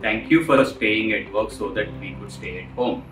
Thank you for staying at work so that we could stay at home.